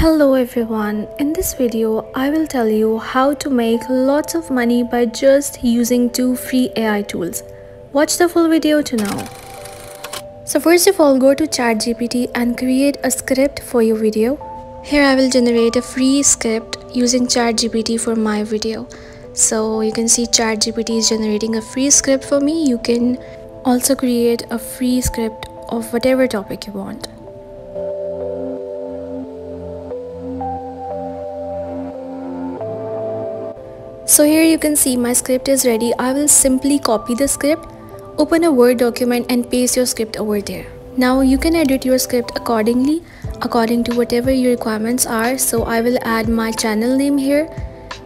Hello everyone, in this video I will tell you how to make lots of money by just using two free AI tools. Watch the full video to know. So first of all go to ChatGPT and create a script for your video. Here I will generate a free script using ChatGPT for my video. So you can see ChatGPT is generating a free script for me. You can also create a free script of whatever topic you want. So here you can see my script is ready. I will simply copy the script, open a word document and paste your script over there. Now you can edit your script accordingly according to whatever your requirements are. So I will add my channel name here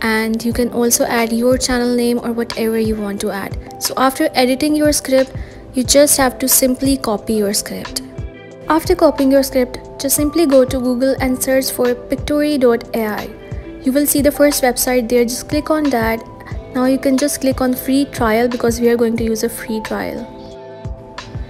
and you can also add your channel name or whatever you want to add. So after editing your script, you just have to simply copy your script. After copying your script, just simply go to Google and search for pictory.ai you will see the first website there. Just click on that. Now you can just click on free trial because we are going to use a free trial.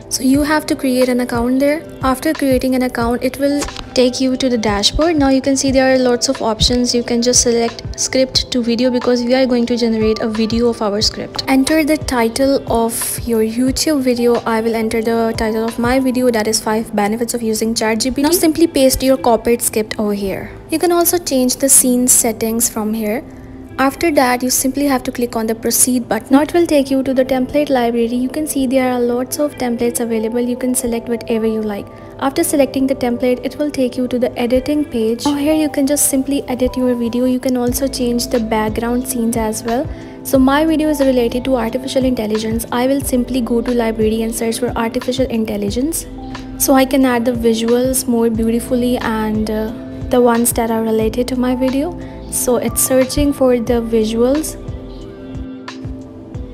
So you have to create an account there. After creating an account it will take you to the dashboard. Now you can see there are lots of options. You can just select script to video because we are going to generate a video of our script. Enter the title of your youtube video. I will enter the title of my video. That is five benefits of using ChatGPT. now simply paste your copied script over here. You can also change the scene settings from here after that, you simply have to click on the proceed button. Now it will take you to the template library. You can see there are lots of templates available. You can select whatever you like. After selecting the template, it will take you to the editing page. Now here you can just simply edit your video. You can also change the background scenes as well. So my video is related to artificial intelligence. I will simply go to library and search for artificial intelligence. So I can add the visuals more beautifully and uh, the ones that are related to my video so it's searching for the visuals.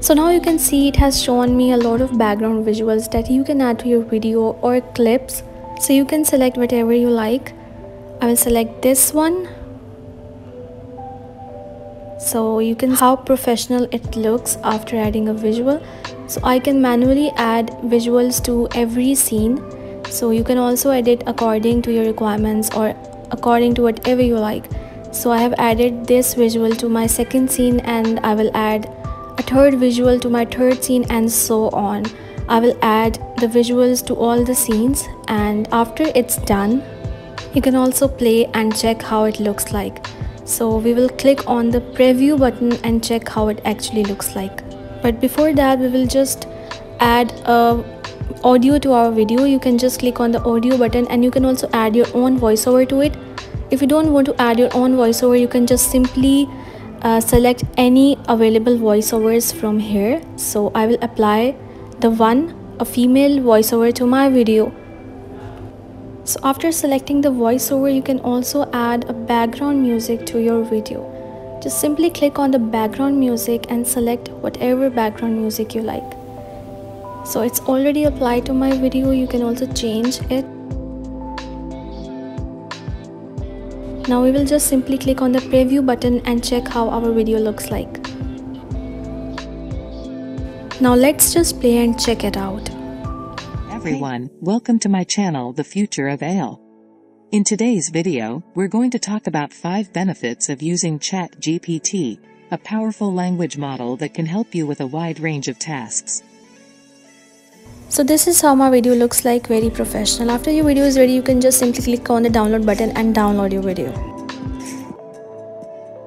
So now you can see it has shown me a lot of background visuals that you can add to your video or clips. So you can select whatever you like. I will select this one. So you can how professional it looks after adding a visual. So I can manually add visuals to every scene. So you can also edit according to your requirements or according to whatever you like so I have added this visual to my second scene and I will add a third visual to my third scene and so on. I will add the visuals to all the scenes and after it's done you can also play and check how it looks like. So we will click on the preview button and check how it actually looks like. But before that we will just add a audio to our video. You can just click on the audio button and you can also add your own voiceover to it if you don't want to add your own voiceover you can just simply uh, select any available voiceovers from here. So I will apply the one a female voiceover to my video. So after selecting the voiceover you can also add a background music to your video. Just simply click on the background music and select whatever background music you like. So it's already applied to my video. You can also change it Now we will just simply click on the preview button and check how our video looks like. Now let's just play and check it out. Everyone, welcome to my channel The Future of AI. In today's video, we're going to talk about 5 benefits of using ChatGPT, a powerful language model that can help you with a wide range of tasks. So this is how my video looks like very professional. After your video is ready, you can just simply click on the download button and download your video.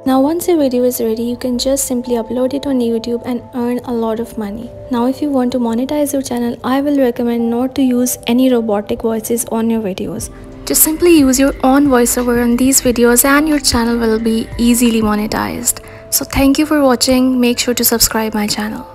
Now once your video is ready, you can just simply upload it on YouTube and earn a lot of money. Now if you want to monetize your channel, I will recommend not to use any robotic voices on your videos. Just simply use your own voiceover on these videos and your channel will be easily monetized. So thank you for watching. Make sure to subscribe my channel.